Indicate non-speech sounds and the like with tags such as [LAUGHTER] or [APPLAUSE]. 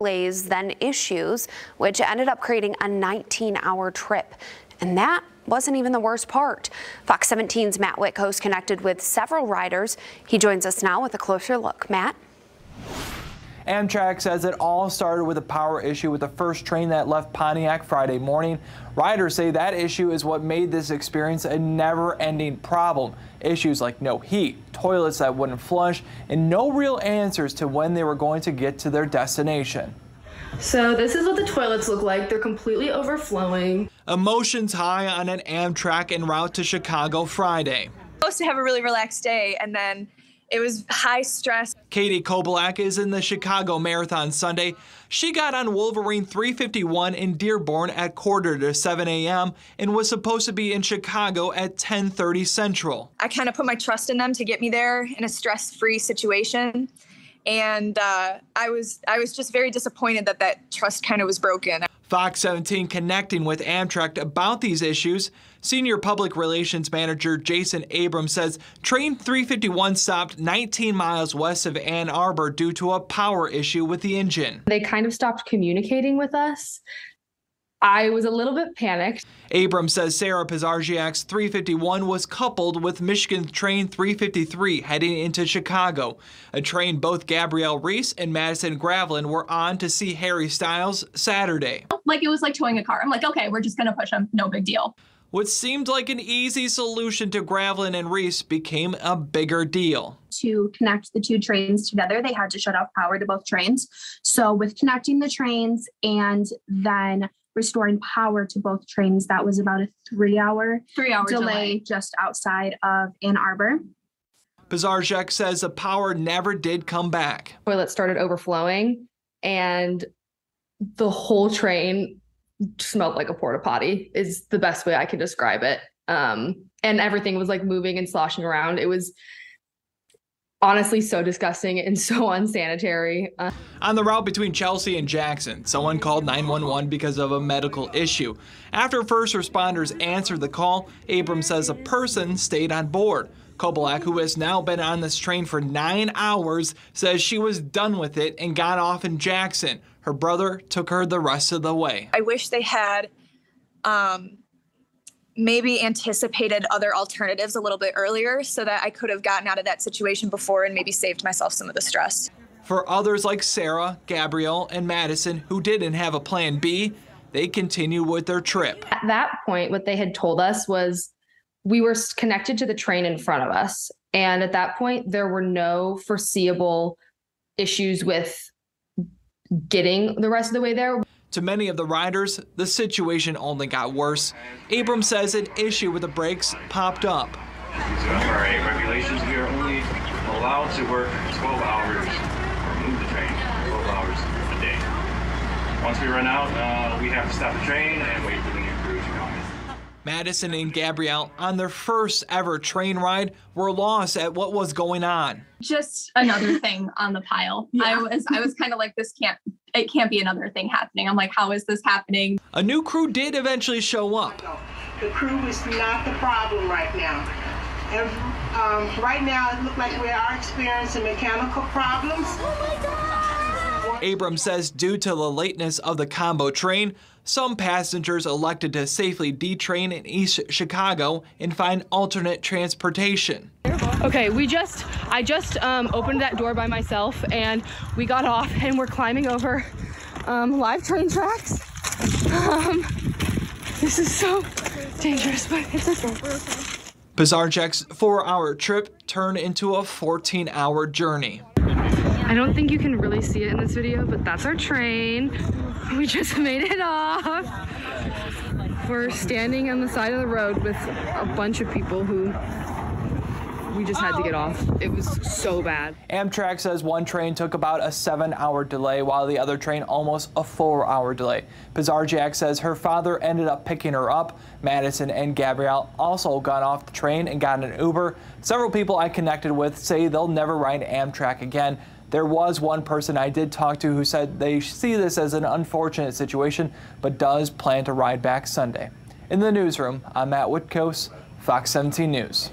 delays, then issues, which ended up creating a 19-hour trip. And that wasn't even the worst part. Fox 17's Matt Witkos connected with several riders. He joins us now with a closer look. Matt? Amtrak says it all started with a power issue with the first train that left Pontiac Friday morning. Riders say that issue is what made this experience a never-ending problem. Issues like no heat, toilets that wouldn't flush, and no real answers to when they were going to get to their destination. So this is what the toilets look like. They're completely overflowing. Emotions high on an Amtrak en route to Chicago Friday. Supposed to have a really relaxed day and then it was high stress. Katie Kobolak is in the Chicago Marathon Sunday. She got on Wolverine 351 in Dearborn at quarter to 7 a.m. and was supposed to be in Chicago at 10:30 Central. I kind of put my trust in them to get me there in a stress-free situation, and uh, I was I was just very disappointed that that trust kind of was broken. Fox 17 connecting with Amtrak about these issues. Senior Public Relations Manager Jason Abrams says Train 351 stopped 19 miles west of Ann Arbor due to a power issue with the engine. They kind of stopped communicating with us. I was a little bit panicked. Abrams says Sarah Pizarziak's 351 was coupled with Michigan train 353 heading into Chicago, a train both Gabrielle Reese and Madison Gravelin were on to see Harry Styles Saturday. Like it was like towing a car. I'm like, okay, we're just going to push them. No big deal. What seemed like an easy solution to Gravelin and Reese became a bigger deal. To connect the two trains together, they had to shut off power to both trains. So, with connecting the trains and then restoring power to both trains. That was about a three hour three hour delay, delay. just outside of Ann Arbor. Pizarzik says the power never did come back. Toilet started overflowing and the whole train smelled like a porta potty is the best way I can describe it. Um, and everything was like moving and sloshing around. It was honestly so disgusting and [LAUGHS] so unsanitary. Uh, On the route between Chelsea and Jackson, someone called 911 because of a medical issue. After first responders answered the call, Abrams says a person stayed on board. Kobolak, who has now been on this train for nine hours, says she was done with it and got off in Jackson. Her brother took her the rest of the way. I wish they had um, maybe anticipated other alternatives a little bit earlier so that I could have gotten out of that situation before and maybe saved myself some of the stress. For others like Sarah, Gabrielle, and Madison who didn't have a plan B, they continue with their trip. At that point, what they had told us was we were connected to the train in front of us. And at that point, there were no foreseeable issues with getting the rest of the way there. To many of the riders, the situation only got worse. Abrams says an issue with the brakes popped up. Regulations, we are only allowed to work 12 hours or move the train 12 hours a day. Once we run out, uh, we have to stop the train and wait for the new crew to come in. Madison and Gabrielle, on their first ever train ride, were lost at what was going on. Just another [LAUGHS] thing on the pile. Yeah. I was I was kind of like this can't it can't be another thing happening. I'm like, how is this happening? A new crew did eventually show up. The crew is not the problem right now. And um, right now, it looks like we are experiencing mechanical problems. Oh my God! Abrams says due to the lateness of the combo train, some passengers elected to safely detrain in East Chicago and find alternate transportation. Okay, we just, I just um, opened that door by myself and we got off and we're climbing over um, live train tracks. Um, this is so dangerous, but it's okay. Pizarczyk's four-hour trip turned into a 14-hour journey. I don't think you can really see it in this video, but that's our train. We just [LAUGHS] made it off. We're standing on the side of the road with a bunch of people who we just had to get off. It was so bad. Amtrak says one train took about a seven-hour delay, while the other train almost a four-hour delay. Pizarzik says her father ended up picking her up. Madison and Gabrielle also got off the train and got an Uber. Several people I connected with say they'll never ride Amtrak again. There was one person I did talk to who said they see this as an unfortunate situation, but does plan to ride back Sunday. In the newsroom, I'm Matt Witkos, Fox 17 News.